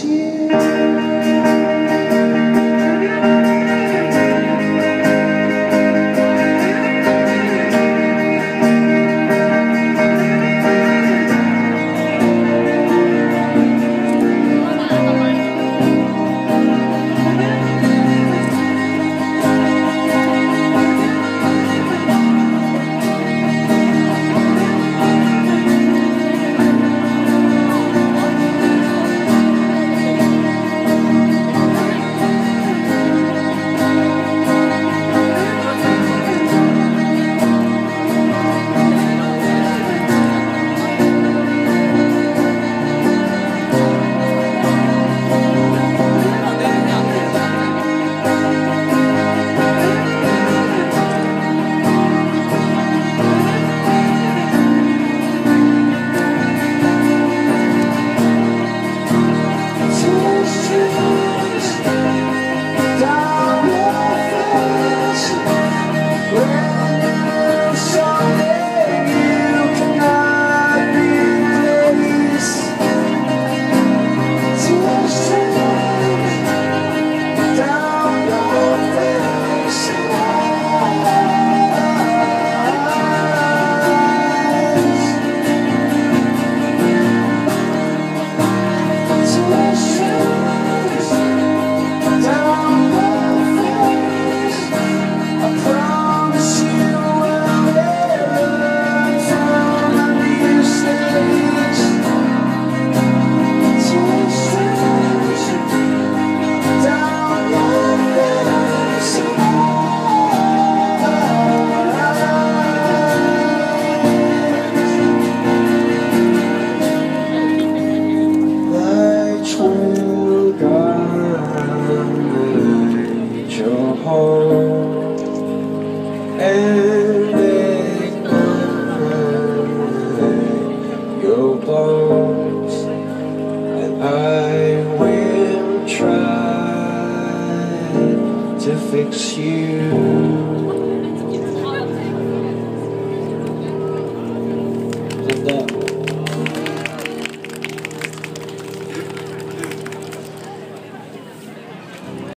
姐 home and make them your bones, and I will try to fix you.